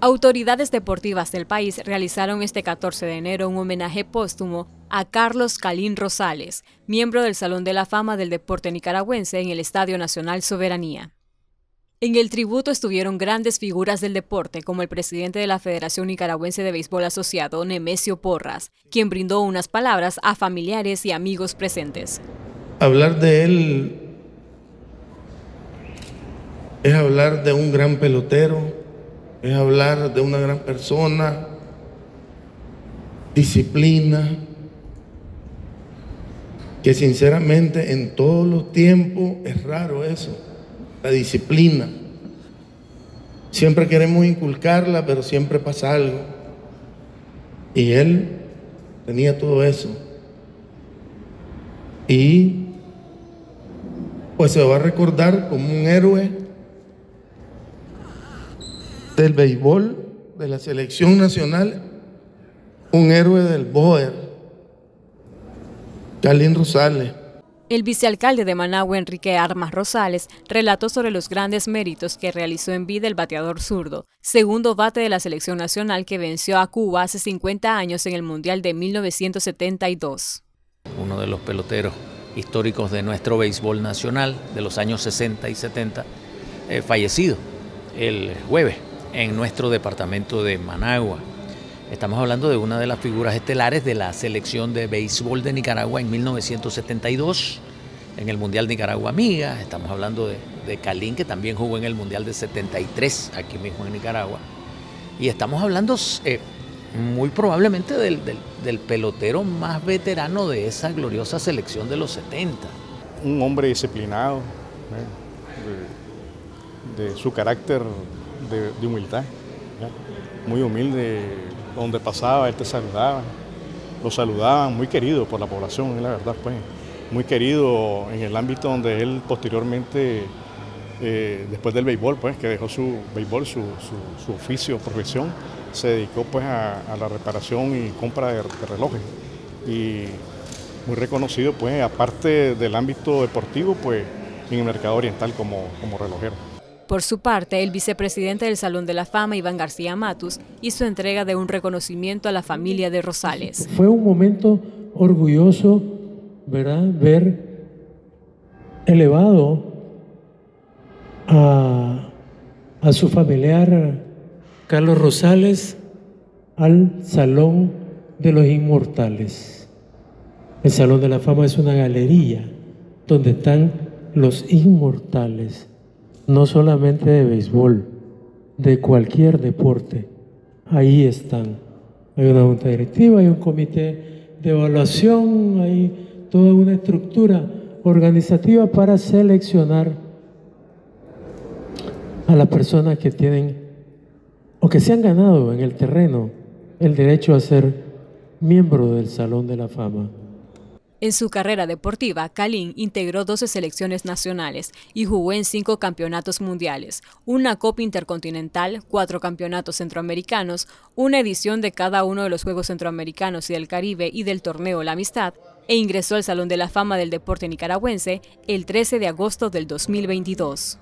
Autoridades deportivas del país realizaron este 14 de enero un homenaje póstumo a Carlos Calín Rosales, miembro del Salón de la Fama del Deporte Nicaragüense en el Estadio Nacional Soberanía. En el tributo estuvieron grandes figuras del deporte, como el presidente de la Federación Nicaragüense de Béisbol Asociado, Nemesio Porras, quien brindó unas palabras a familiares y amigos presentes. Hablar de él es hablar de un gran pelotero, es hablar de una gran persona, disciplina, que sinceramente en todos los tiempos es raro eso, la disciplina. Siempre queremos inculcarla, pero siempre pasa algo. Y él tenía todo eso. Y pues se va a recordar como un héroe del béisbol, de la selección nacional, un héroe del Boer, Carlín Rosales. El vicealcalde de Managua, Enrique Armas Rosales, relató sobre los grandes méritos que realizó en vida el bateador zurdo, segundo bate de la selección nacional que venció a Cuba hace 50 años en el Mundial de 1972. Uno de los peloteros históricos de nuestro béisbol nacional de los años 60 y 70, eh, fallecido el jueves en nuestro departamento de Managua. Estamos hablando de una de las figuras estelares de la selección de béisbol de Nicaragua en 1972, en el Mundial Nicaragua Amiga. Estamos hablando de, de Calín, que también jugó en el Mundial de 73, aquí mismo en Nicaragua. Y estamos hablando eh, muy probablemente del, pelotero más veterano de esa gloriosa selección de los 70. Un hombre disciplinado, ¿eh? de su carácter de, humildad, muy humilde, donde pasaba, él te saludaba, lo saludaban, muy querido por la población, la verdad, pues, muy querido en el ámbito donde él posteriormente, eh, después del béisbol, pues, que dejó su béisbol, su, oficio, profesión, se dedicó pues a, la reparación y compra de, relojes. Y muy reconocido, pues, aparte del ámbito deportivo, pues, en el mercado oriental como, como relojero. Por su parte, el vicepresidente del Salón de la Fama, Iván García Matus, hizo entrega de un reconocimiento a la familia de Rosales. Fue un momento orgulloso, ¿verdad? Ver elevado a, a su familiar Carlos Rosales al Salón de los Inmortales. El Salón de la Fama es una galería donde están los inmortales no solamente de béisbol, de cualquier deporte. Ahí están. Hay una junta directiva, hay un comité de evaluación, hay toda una estructura organizativa para seleccionar a las personas que tienen o que se han ganado en el terreno el derecho a ser miembro del Salón de la Fama. En su carrera deportiva, Kalin integró 12 selecciones nacionales y jugó en cinco campeonatos mundiales, una Copa Intercontinental, cuatro campeonatos centroamericanos, una edición de cada uno de los Juegos Centroamericanos y del Caribe y del torneo La Amistad, e ingresó al Salón de la Fama del Deporte Nicaragüense el 13 de agosto del 2022.